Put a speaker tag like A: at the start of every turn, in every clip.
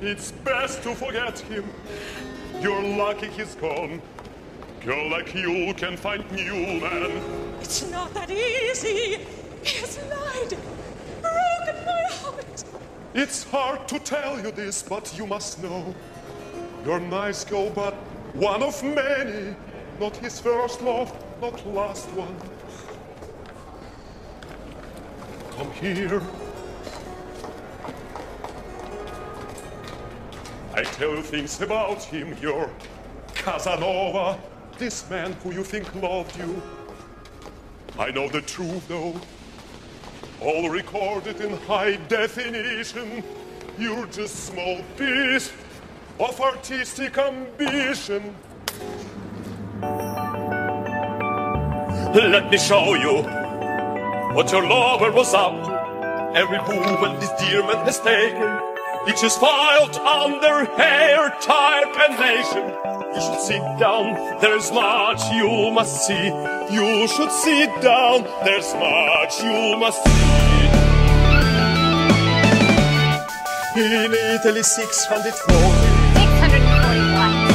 A: It's best to forget him. You're lucky he's gone. Girl like you can find new man.
B: It's not that easy. He has lied, broken my heart.
A: It's hard to tell you this, but you must know. You're nice girl, but one of many. Not his first love, not last one. Come here. I tell you things about him. You're Casanova, this man who you think loved you. I know the truth, though. All recorded in high definition. You're just small piece of artistic ambition. Let me show you what your lover was up. Every movement this dear man has taken. Each is filed under hair type and nation. You should sit down, there's much you must see. You should sit down, there's much you must see. In Italy, 640.
C: 641.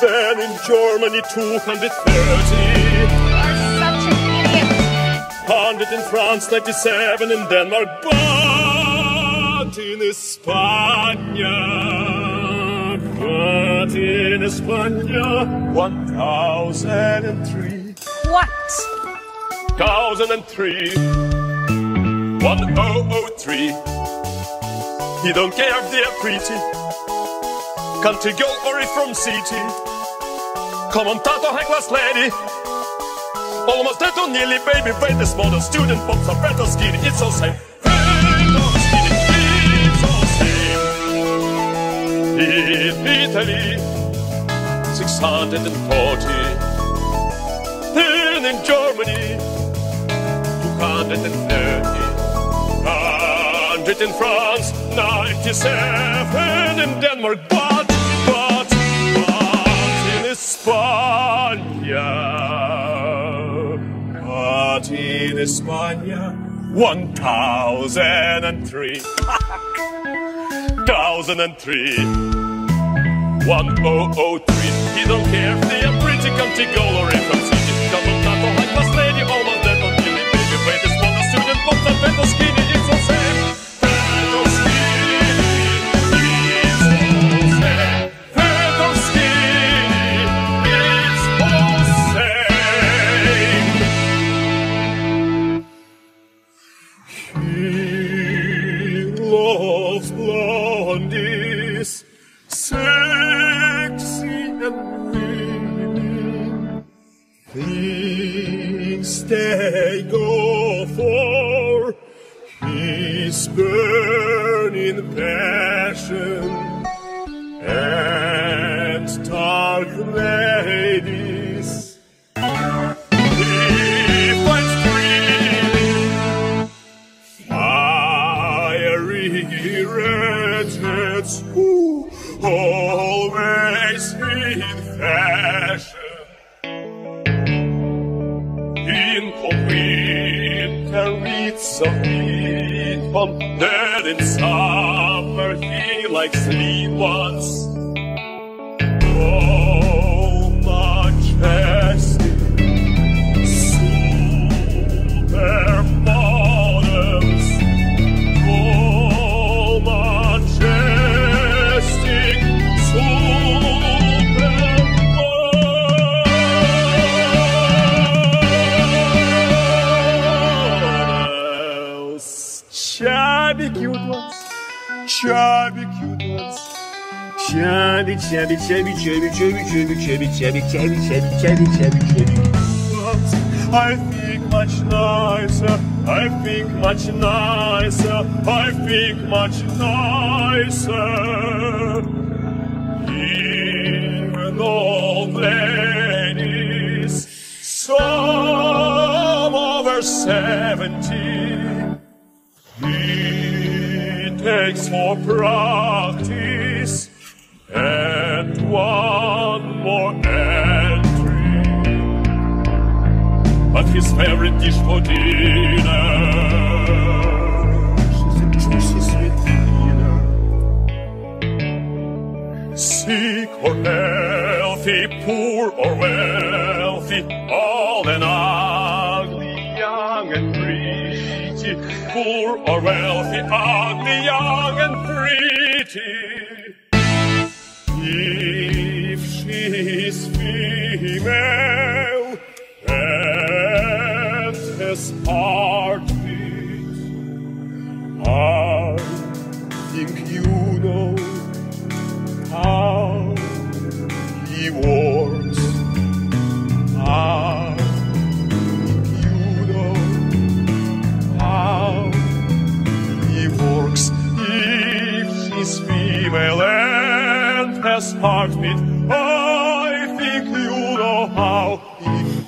A: Then in Germany, 230.
C: You're such an idiot.
A: 100 in France, 97 in Denmark, but in España, but in España, 1003.
C: What?
A: 1003 1003 He don't care if they're pretty. Country girl or if from city. Come on, tato class lady. Almost dead on nearly baby Wait, the smaller student pops are better skinny It's all same Italy 640 and in Germany, 230. 100 in France, 97 in Denmark, but, but, but in España, but in España, 1003. 1003. 1003. He don't care if they are pretty, country girl or if I'm city. Come on, not high class lady, almost dead on nearly baby. Wait, this one the student, but the better his burning passion and dark ladies. He finds thrilling fiery who always fashion. In from there in summer he likes me once. Chubby cute ones, chubby cute ones. Chubby, chubby, chubby, chubby, chubby, chubby, chubby, chubby, chubby, chubby, chubby, chubby, chubby. Ones. I think much nicer. I think much nicer. I think much nicer. Even old ladies, some over seventy. Takes for practice and one more entry. But his favorite dish for dinner. She's a juicy sweet dinner. sick or healthy, poor or wealthy, all and ugly, poor or wealthy, ugly, young and pretty. If she's female and has heartbeat. I think you know how.